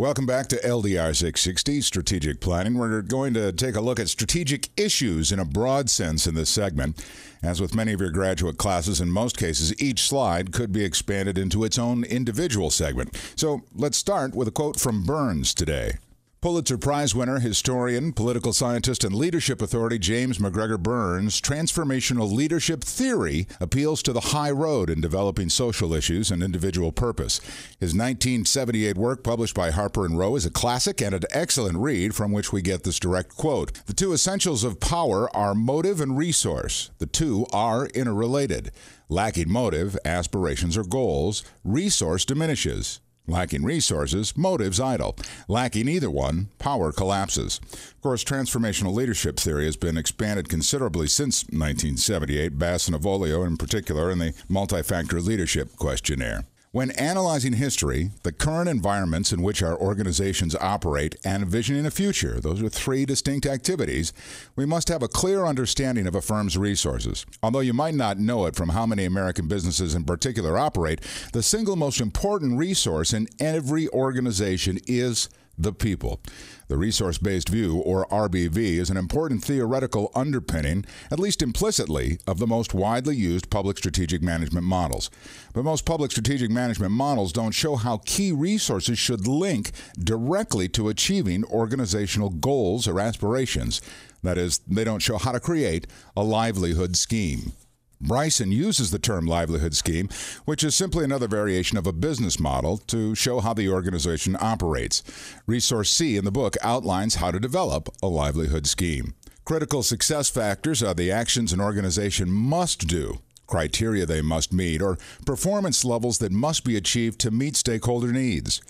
Welcome back to LDR 660 Strategic Planning. We're going to take a look at strategic issues in a broad sense in this segment. As with many of your graduate classes, in most cases, each slide could be expanded into its own individual segment. So let's start with a quote from Burns today. Pulitzer Prize winner, historian, political scientist, and leadership authority James MacGregor Burns' transformational leadership theory appeals to the high road in developing social issues and individual purpose. His 1978 work, published by Harper and Row, is a classic and an excellent read from which we get this direct quote. The two essentials of power are motive and resource. The two are interrelated. Lacking motive, aspirations, or goals, resource diminishes. Lacking resources, motives idle. Lacking either one, power collapses. Of course, transformational leadership theory has been expanded considerably since 1978, Bass and Avolio in particular, in the multi-factor leadership questionnaire. When analyzing history, the current environments in which our organizations operate, and envisioning a future, those are three distinct activities, we must have a clear understanding of a firm's resources. Although you might not know it from how many American businesses in particular operate, the single most important resource in every organization is the people. The resource based view, or RBV, is an important theoretical underpinning, at least implicitly, of the most widely used public strategic management models. But most public strategic management models don't show how key resources should link directly to achieving organizational goals or aspirations. That is, they don't show how to create a livelihood scheme. Bryson uses the term livelihood scheme, which is simply another variation of a business model to show how the organization operates. Resource C in the book outlines how to develop a livelihood scheme. Critical success factors are the actions an organization must do, criteria they must meet, or performance levels that must be achieved to meet stakeholder needs.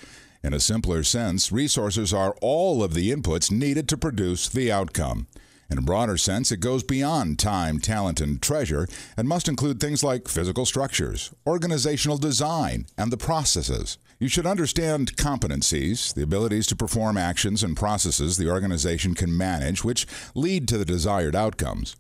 In a simpler sense, resources are all of the inputs needed to produce the outcome. In a broader sense, it goes beyond time, talent, and treasure and must include things like physical structures, organizational design, and the processes. You should understand competencies, the abilities to perform actions and processes the organization can manage, which lead to the desired outcomes.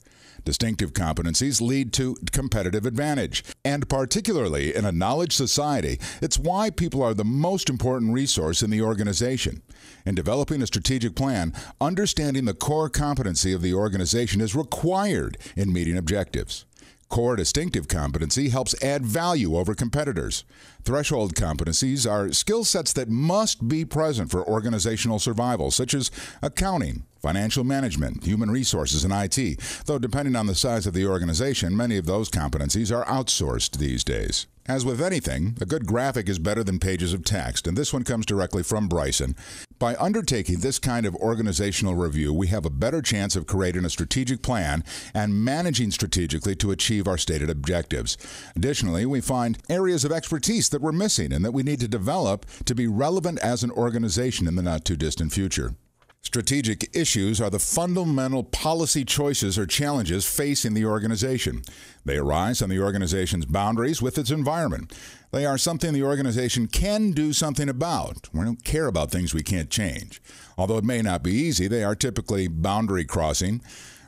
Distinctive competencies lead to competitive advantage. And particularly in a knowledge society, it's why people are the most important resource in the organization. In developing a strategic plan, understanding the core competency of the organization is required in meeting objectives. Core distinctive competency helps add value over competitors. Threshold competencies are skill sets that must be present for organizational survival, such as accounting, financial management, human resources, and IT, though depending on the size of the organization, many of those competencies are outsourced these days. As with anything, a good graphic is better than pages of text, and this one comes directly from Bryson. By undertaking this kind of organizational review, we have a better chance of creating a strategic plan and managing strategically to achieve our stated objectives. Additionally, we find areas of expertise that we're missing and that we need to develop to be relevant as an organization in the not too distant future. Strategic issues are the fundamental policy choices or challenges facing the organization. They arise on the organization's boundaries with its environment. They are something the organization can do something about. We don't care about things we can't change. Although it may not be easy, they are typically boundary crossing,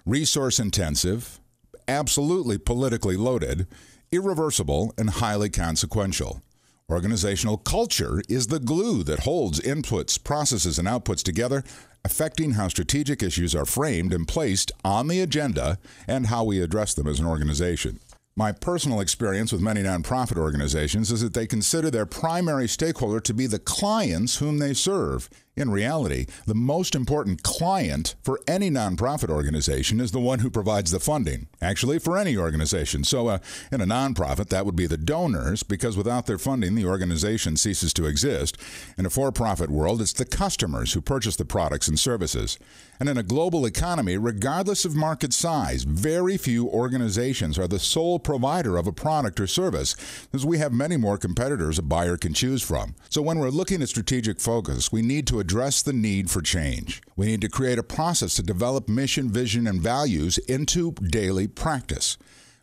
resource intensive, absolutely politically loaded, irreversible, and highly consequential. Organizational culture is the glue that holds inputs, processes, and outputs together, affecting how strategic issues are framed and placed on the agenda and how we address them as an organization. My personal experience with many nonprofit organizations is that they consider their primary stakeholder to be the clients whom they serve. In reality, the most important client for any nonprofit organization is the one who provides the funding. Actually, for any organization. So, uh, in a nonprofit, that would be the donors, because without their funding, the organization ceases to exist. In a for profit world, it's the customers who purchase the products and services. And in a global economy, regardless of market size, very few organizations are the sole provider of a product or service, as we have many more competitors a buyer can choose from. So, when we're looking at strategic focus, we need to address the need for change. We need to create a process to develop mission, vision, and values into daily practice.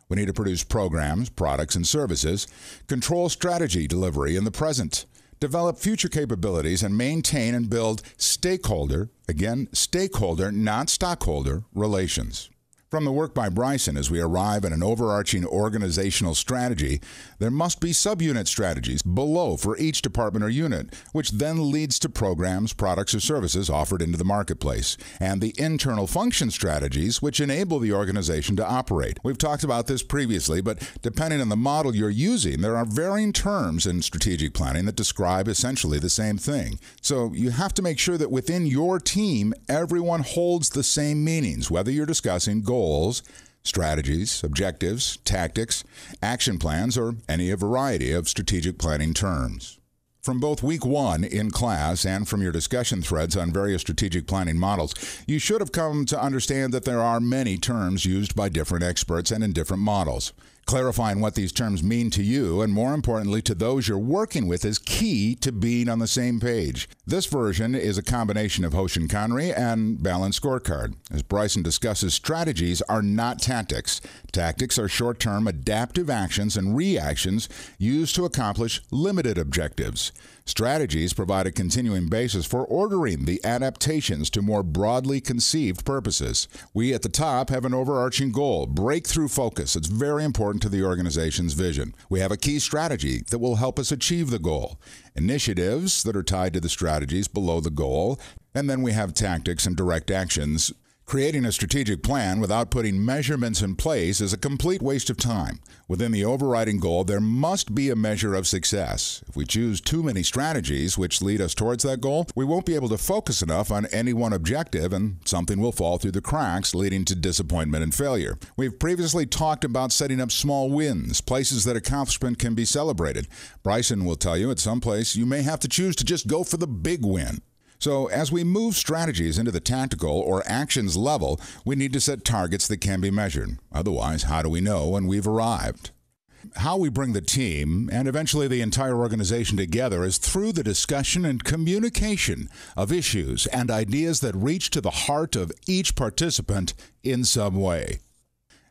We need to produce programs, products, and services, control strategy delivery in the present, develop future capabilities, and maintain and build stakeholder, again, stakeholder, not stockholder, relations. From the work by Bryson, as we arrive at an overarching organizational strategy, there must be subunit strategies below for each department or unit, which then leads to programs, products, or services offered into the marketplace, and the internal function strategies which enable the organization to operate. We've talked about this previously, but depending on the model you're using, there are varying terms in strategic planning that describe essentially the same thing. So you have to make sure that within your team, everyone holds the same meanings, whether you're discussing goals goals, strategies, objectives, tactics, action plans, or any variety of strategic planning terms. From both week one in class and from your discussion threads on various strategic planning models, you should have come to understand that there are many terms used by different experts and in different models. Clarifying what these terms mean to you, and more importantly to those you're working with, is key to being on the same page. This version is a combination of Hoshin Kanri and Balanced Scorecard. As Bryson discusses, strategies are not tactics. Tactics are short term adaptive actions and reactions used to accomplish limited objectives. Strategies provide a continuing basis for ordering the adaptations to more broadly conceived purposes. We at the top have an overarching goal breakthrough focus. It's very important to the organization's vision. We have a key strategy that will help us achieve the goal, initiatives that are tied to the strategies below the goal, and then we have tactics and direct actions Creating a strategic plan without putting measurements in place is a complete waste of time. Within the overriding goal, there must be a measure of success. If we choose too many strategies which lead us towards that goal, we won't be able to focus enough on any one objective and something will fall through the cracks, leading to disappointment and failure. We've previously talked about setting up small wins, places that accomplishment can be celebrated. Bryson will tell you at some place you may have to choose to just go for the big win. So, as we move strategies into the tactical or actions level, we need to set targets that can be measured. Otherwise, how do we know when we've arrived? How we bring the team and eventually the entire organization together is through the discussion and communication of issues and ideas that reach to the heart of each participant in some way.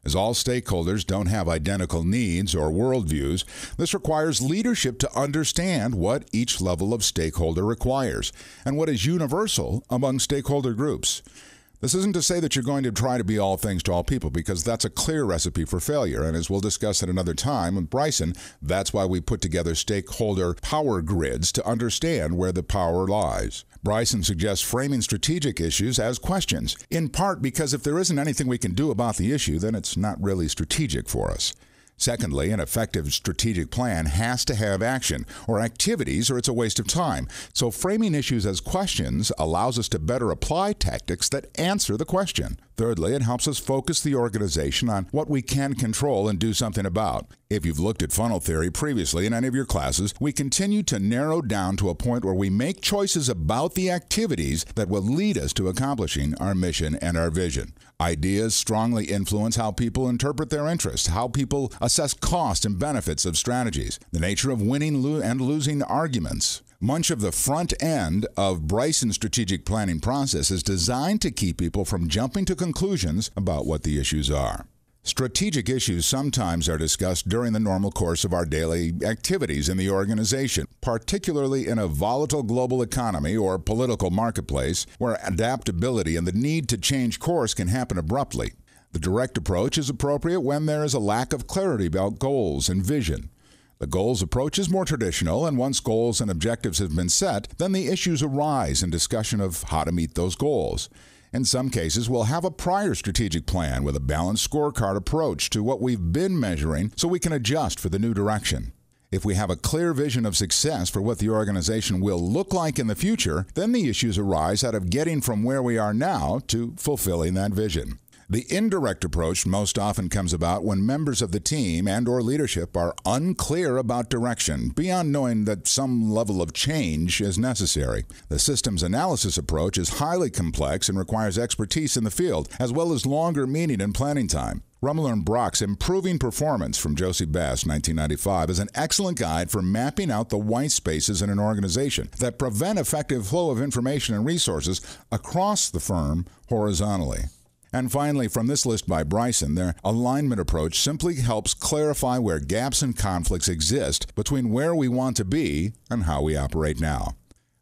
As all stakeholders don't have identical needs or worldviews, this requires leadership to understand what each level of stakeholder requires and what is universal among stakeholder groups. This isn't to say that you're going to try to be all things to all people, because that's a clear recipe for failure. And as we'll discuss at another time with Bryson, that's why we put together stakeholder power grids to understand where the power lies. Bryson suggests framing strategic issues as questions, in part because if there isn't anything we can do about the issue, then it's not really strategic for us. Secondly, an effective strategic plan has to have action or activities or it's a waste of time. So framing issues as questions allows us to better apply tactics that answer the question. Thirdly, it helps us focus the organization on what we can control and do something about. If you've looked at funnel theory previously in any of your classes, we continue to narrow down to a point where we make choices about the activities that will lead us to accomplishing our mission and our vision. Ideas strongly influence how people interpret their interests, how people assess cost and benefits of strategies, the nature of winning and losing arguments. Much of the front end of Bryson's strategic planning process is designed to keep people from jumping to conclusions about what the issues are. Strategic issues sometimes are discussed during the normal course of our daily activities in the organization, particularly in a volatile global economy or political marketplace where adaptability and the need to change course can happen abruptly. The direct approach is appropriate when there is a lack of clarity about goals and vision. The goals approach is more traditional, and once goals and objectives have been set, then the issues arise in discussion of how to meet those goals. In some cases, we'll have a prior strategic plan with a balanced scorecard approach to what we've been measuring so we can adjust for the new direction. If we have a clear vision of success for what the organization will look like in the future, then the issues arise out of getting from where we are now to fulfilling that vision. The indirect approach most often comes about when members of the team and or leadership are unclear about direction beyond knowing that some level of change is necessary. The systems analysis approach is highly complex and requires expertise in the field as well as longer meaning and planning time. Rummler and Brache's Improving Performance from Jossey-Bass, 1995, is an excellent guide for mapping out the white spaces in an organization that prevent effective flow of information and resources across the firm horizontally. And finally, from this list by Bryson, their alignment approach simply helps clarify where gaps and conflicts exist between where we want to be and how we operate now.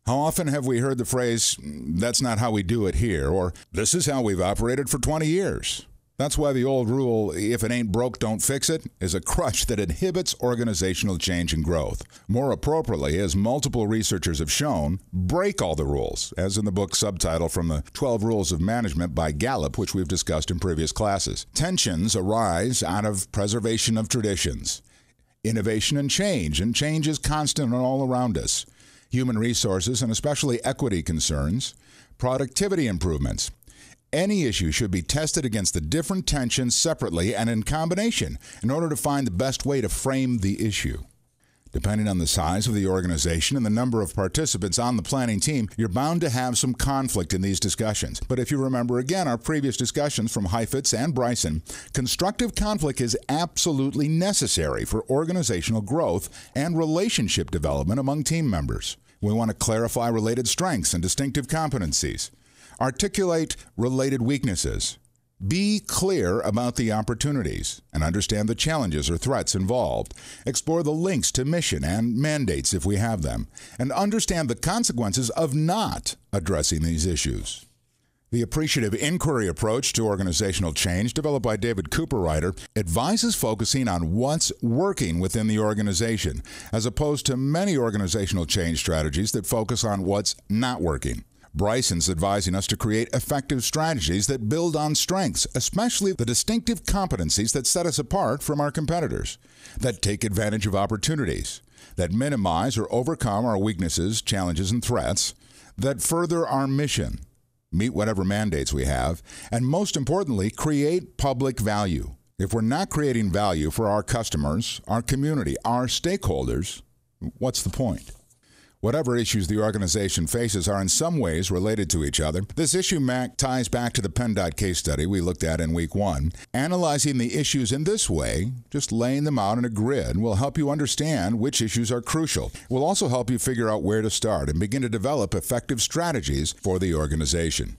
How often have we heard the phrase, that's not how we do it here, or this is how we've operated for 20 years? That's why the old rule, if it ain't broke, don't fix it, is a crutch that inhibits organizational change and growth. More appropriately, as multiple researchers have shown, break all the rules, as in the book subtitle from the 12 Rules of Management by Gallup, which we've discussed in previous classes. Tensions arise out of preservation of traditions, innovation and change, and change is constant and all around us. Human resources, and especially equity concerns, productivity improvements, any issue should be tested against the different tensions separately and in combination in order to find the best way to frame the issue. Depending on the size of the organization and the number of participants on the planning team, you're bound to have some conflict in these discussions. But if you remember again our previous discussions from Heifetz and Bryson, constructive conflict is absolutely necessary for organizational growth and relationship development among team members. We want to clarify related strengths and distinctive competencies. Articulate related weaknesses. Be clear about the opportunities and understand the challenges or threats involved. Explore the links to mission and mandates if we have them, and understand the consequences of not addressing these issues. The appreciative inquiry approach to organizational change, developed by David Cooperrider, advises focusing on what's working within the organization, as opposed to many organizational change strategies that focus on what's not working. Bryson's advising us to create effective strategies that build on strengths, especially the distinctive competencies that set us apart from our competitors, that take advantage of opportunities, that minimize or overcome our weaknesses, challenges, and threats, that further our mission, meet whatever mandates we have, and most importantly, create public value. If we're not creating value for our customers, our community, our stakeholders, what's the point? Whatever issues the organization faces are in some ways related to each other. This issue Mac ties back to the PennDOT case study we looked at in week one. Analyzing the issues in this way, just laying them out in a grid, will help you understand which issues are crucial. It will also help you figure out where to start and begin to develop effective strategies for the organization.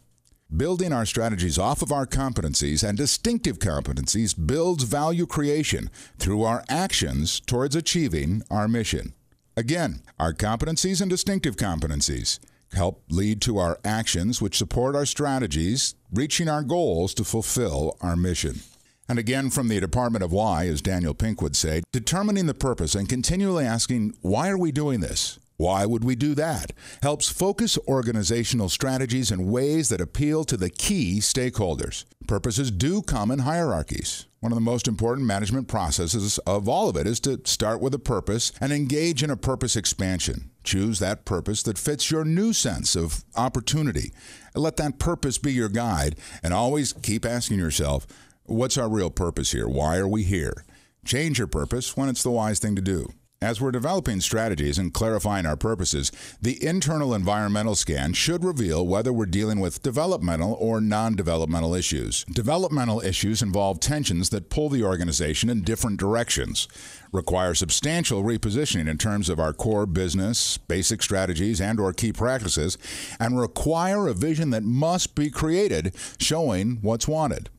Building our strategies off of our competencies and distinctive competencies builds value creation through our actions towards achieving our mission. Again, our competencies and distinctive competencies help lead to our actions, which support our strategies, reaching our goals to fulfill our mission. And again, from the Department of Why, as Daniel Pink would say, determining the purpose and continually asking, why are we doing this? Why would we do that? Helps focus organizational strategies in ways that appeal to the key stakeholders. Purposes do come in hierarchies. One of the most important management processes of all of it is to start with a purpose and engage in a purpose expansion. Choose that purpose that fits your new sense of opportunity. Let that purpose be your guide and always keep asking yourself, what's our real purpose here? Why are we here? Change your purpose when it's the wise thing to do. As we're developing strategies and clarifying our purposes, the internal environmental scan should reveal whether we're dealing with developmental or non developmental issues. Developmental issues involve tensions that pull the organization in different directions, require substantial repositioning in terms of our core business, basic strategies, and or key practices, and require a vision that must be created showing what's wanted.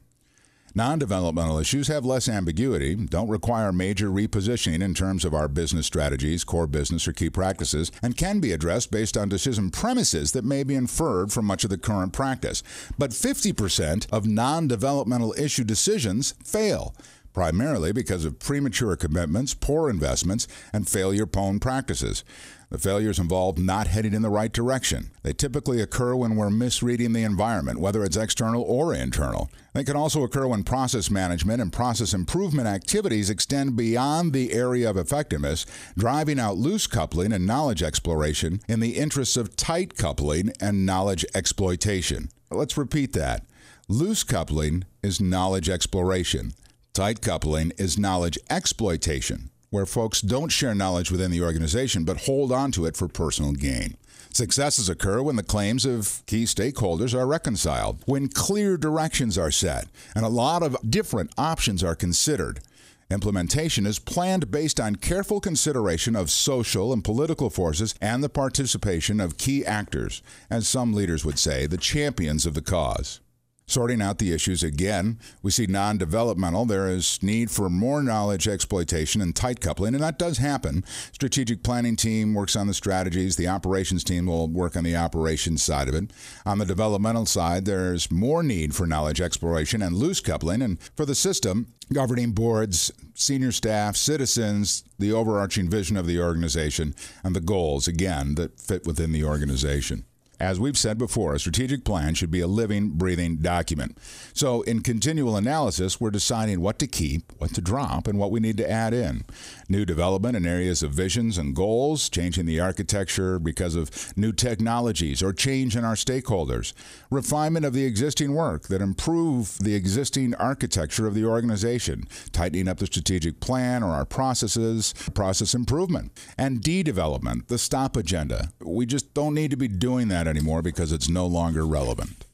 Non developmental issues have less ambiguity, don't require major repositioning in terms of our business strategies, core business, or key practices, and can be addressed based on decision premises that may be inferred from much of the current practice. But 50% of non developmental issue decisions fail primarily because of premature commitments, poor investments, and failure prone practices. The failures involve not heading in the right direction. They typically occur when we're misreading the environment, whether it's external or internal. They can also occur when process management and process improvement activities extend beyond the area of effectiveness, driving out loose coupling and knowledge exploration in the interests of tight coupling and knowledge exploitation. Let's repeat that. Loose coupling is knowledge exploration. Tight coupling is knowledge exploitation where folks don't share knowledge within the organization but hold on to it for personal gain. Successes occur when the claims of key stakeholders are reconciled, when clear directions are set, and a lot of different options are considered. Implementation is planned based on careful consideration of social and political forces and the participation of key actors, as some leaders would say, the champions of the cause. Sorting out the issues again, we see non developmental. There is need for more knowledge exploitation and tight coupling, and that does happen. Strategic planning team works on the strategies, the operations team will work on the operations side of it. On the developmental side, there's more need for knowledge exploration and loose coupling, and for the system, governing boards, senior staff, citizens, the overarching vision of the organization, and the goals, again, that fit within the organization. As we've said before, a strategic plan should be a living, breathing document. So, in continual analysis, we're deciding what to keep, what to drop, and what we need to add in. New development in areas of visions and goals, changing the architecture because of new technologies or change in our stakeholders, refinement of the existing work that improve the existing architecture of the organization, tightening up the strategic plan or our processes, process improvement, and de development, the stop agenda. We just don't need to be doing that anymore because it's no longer relevant.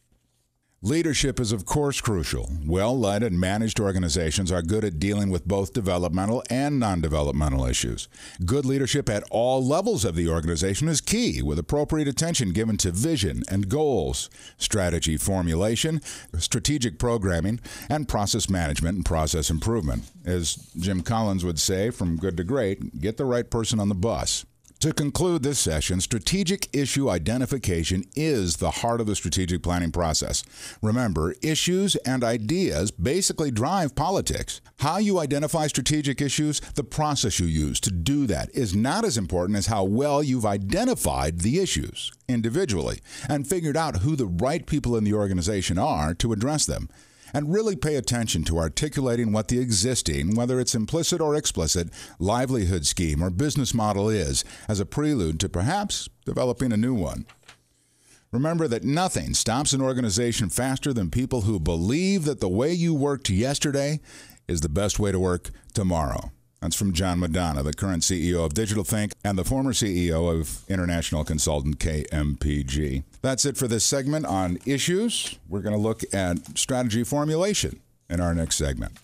Leadership is, of course, crucial. Well led and managed organizations are good at dealing with both developmental and non developmental issues. Good leadership at all levels of the organization is key, with appropriate attention given to vision and goals, strategy formulation, strategic programming, and process management and process improvement. As Jim Collins would say, from good to great, get the right person on the bus. To conclude this session, strategic issue identification is the heart of the strategic planning process. Remember, issues and ideas basically drive politics. How you identify strategic issues, the process you use to do that, is not as important as how well you've identified the issues individually and figured out who the right people in the organization are to address them and really pay attention to articulating what the existing, whether it's implicit or explicit, livelihood scheme or business model is as a prelude to perhaps developing a new one. Remember that nothing stops an organization faster than people who believe that the way you worked yesterday is the best way to work tomorrow. That's from John Madonna, the current CEO of DigitalThink and the former CEO of international consultant KMPG. That's it for this segment on issues. We're going to look at strategy formulation in our next segment.